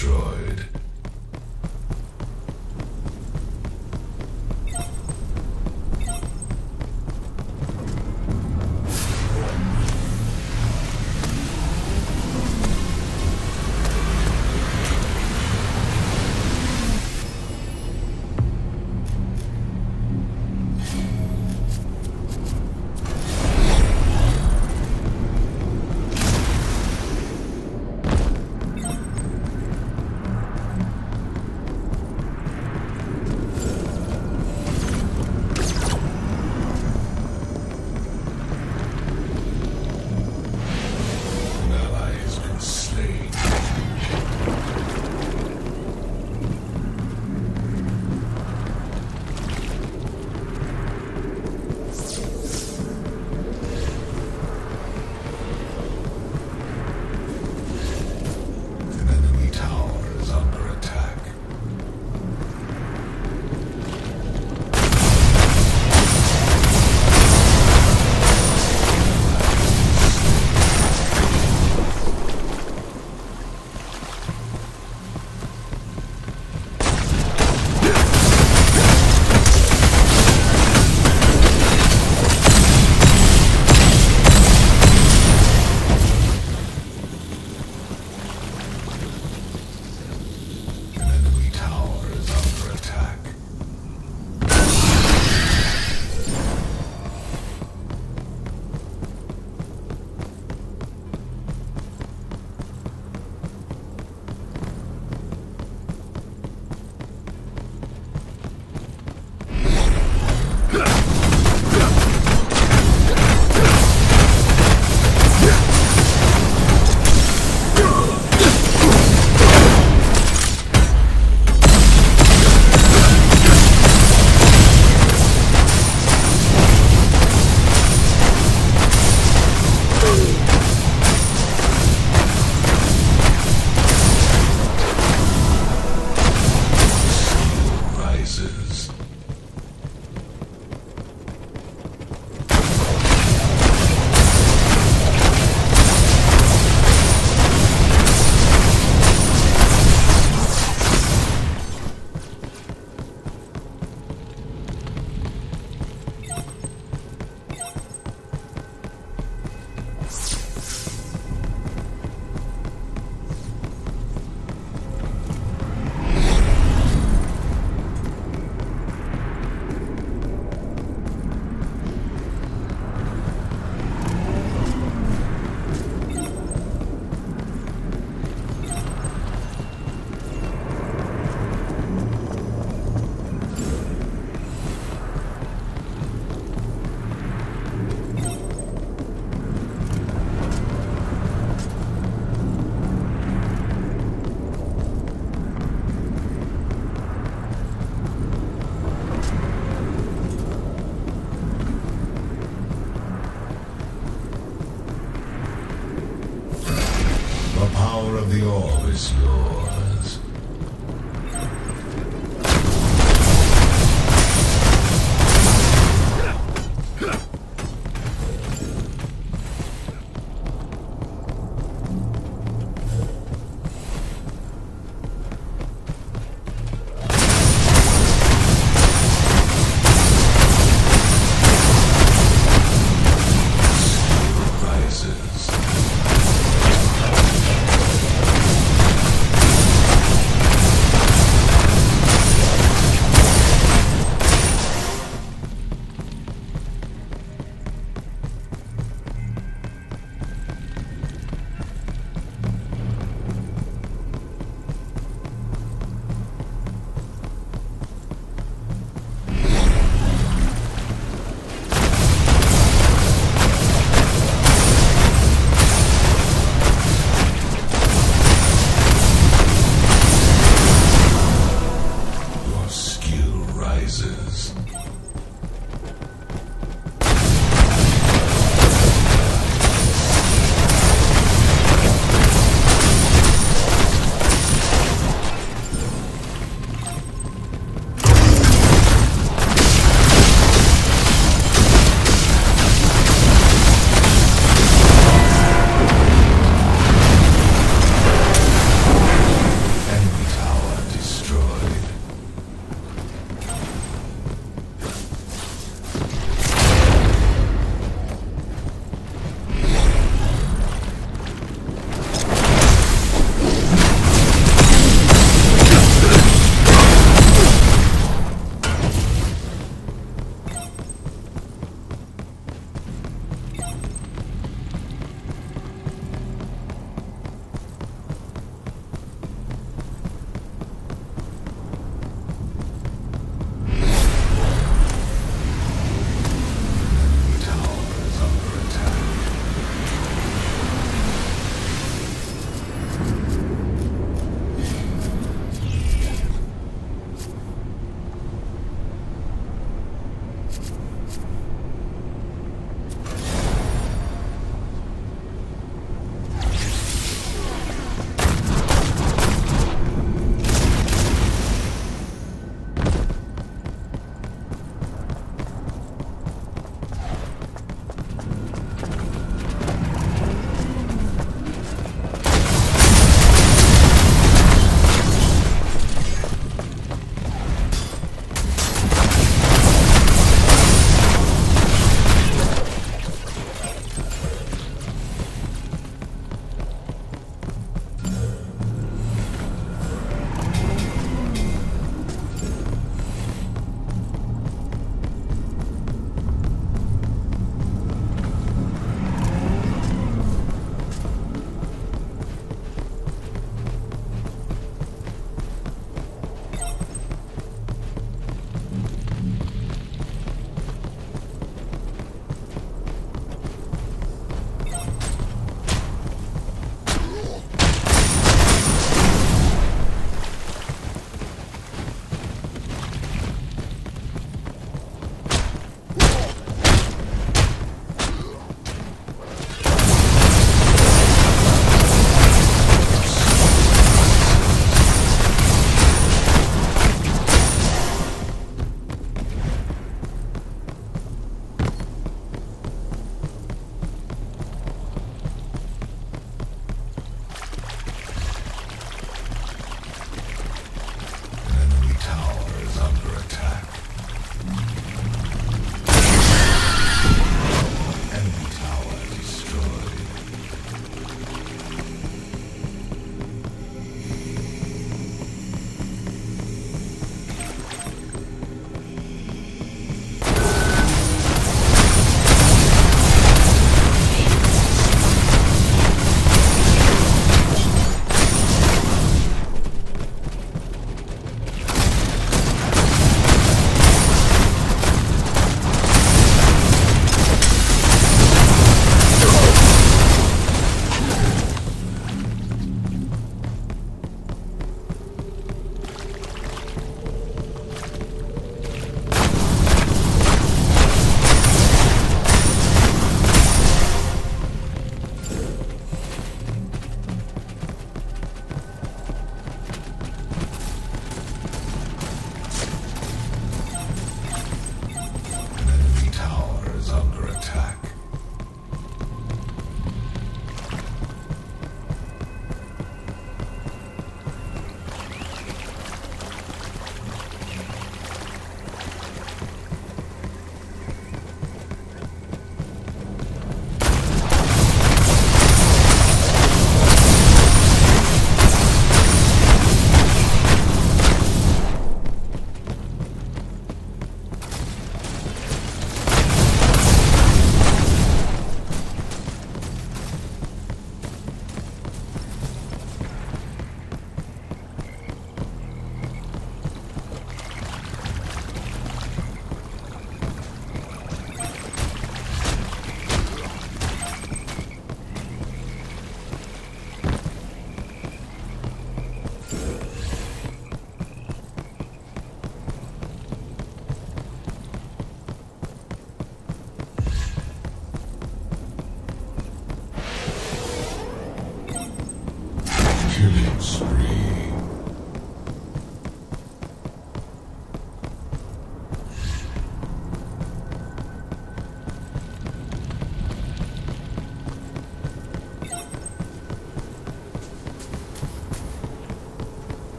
destroyed. The is yours.